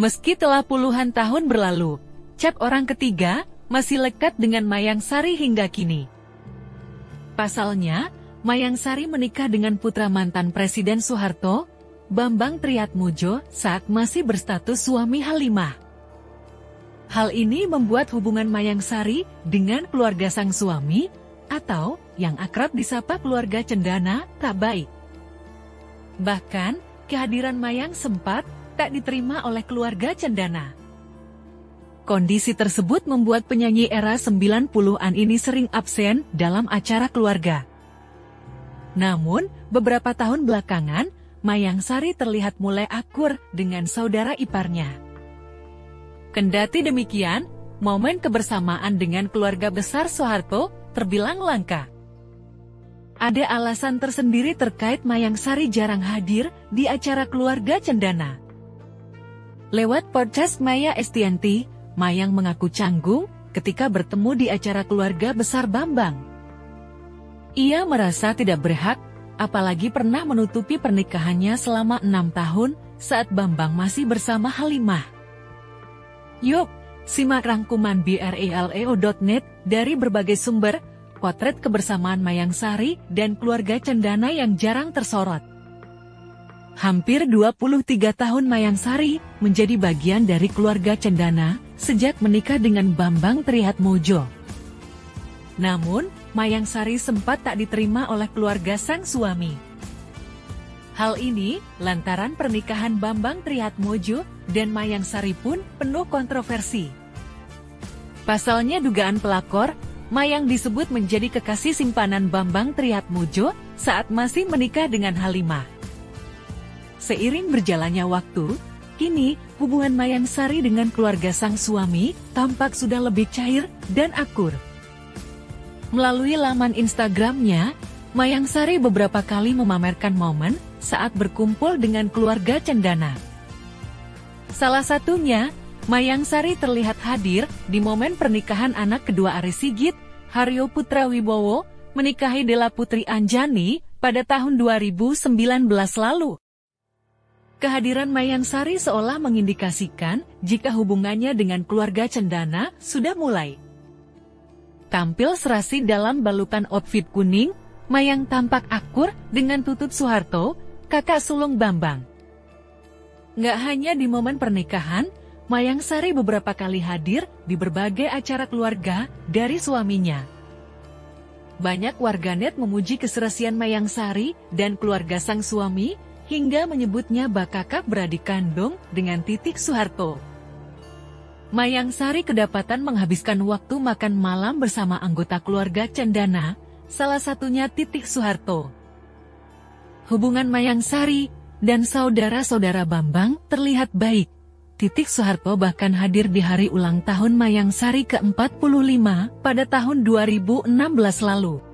Meski telah puluhan tahun berlalu, Cap orang ketiga masih lekat dengan Mayang Sari hingga kini. Pasalnya, Mayang Sari menikah dengan putra mantan Presiden Soeharto, Bambang Triatmojo, saat masih berstatus suami Halimah. Hal ini membuat hubungan Mayang Sari dengan keluarga sang suami, atau yang akrab disapa keluarga Cendana, tak baik. Bahkan, kehadiran Mayang sempat tak diterima oleh keluarga Cendana. Kondisi tersebut membuat penyanyi era 90-an ini sering absen dalam acara keluarga. Namun, beberapa tahun belakangan, Mayang Sari terlihat mulai akur dengan saudara iparnya. Kendati demikian, momen kebersamaan dengan keluarga besar Soeharto terbilang langka. Ada alasan tersendiri terkait Mayang Sari jarang hadir di acara keluarga Cendana. Lewat podcast Maya Estianti, Mayang mengaku canggung ketika bertemu di acara keluarga besar Bambang. Ia merasa tidak berhak, apalagi pernah menutupi pernikahannya selama enam tahun saat Bambang masih bersama Halimah. Yuk, simak rangkuman breleo.net dari berbagai sumber, potret kebersamaan Mayang Sari dan keluarga Cendana yang jarang tersorot. Hampir 23 tahun Mayang Sari menjadi bagian dari keluarga Cendana, sejak menikah dengan Bambang Trihatmojo. Namun, Mayang Sari sempat tak diterima oleh keluarga sang suami. Hal ini lantaran pernikahan Bambang Trihatmojo dan Mayang Sari pun penuh kontroversi. Pasalnya dugaan pelakor, Mayang disebut menjadi kekasih simpanan Bambang Trihatmojo saat masih menikah dengan Halimah. Seiring berjalannya waktu, Kini, hubungan Mayang Sari dengan keluarga sang suami tampak sudah lebih cair dan akur. Melalui laman Instagramnya, Mayang Sari beberapa kali memamerkan momen saat berkumpul dengan keluarga Cendana. Salah satunya, Mayang Sari terlihat hadir di momen pernikahan anak kedua Ari Sigit, Haryo Putra Wibowo, menikahi Dela Putri Anjani pada tahun 2019 lalu. Kehadiran Mayang Sari seolah mengindikasikan jika hubungannya dengan keluarga Cendana sudah mulai. Tampil serasi dalam balutan outfit kuning, Mayang tampak akur dengan Tutut Soeharto, kakak sulung Bambang. Nggak hanya di momen pernikahan, Mayang Sari beberapa kali hadir di berbagai acara keluarga dari suaminya. Banyak warganet memuji keserasian Mayang Sari dan keluarga sang suami hingga menyebutnya bakakak beradik kandung dengan Titik Soeharto. Mayang Sari kedapatan menghabiskan waktu makan malam bersama anggota keluarga Cendana, salah satunya Titik Soeharto. Hubungan Mayang Sari dan saudara-saudara Bambang terlihat baik. Titik Soeharto bahkan hadir di hari ulang tahun Mayang Sari ke-45 pada tahun 2016 lalu.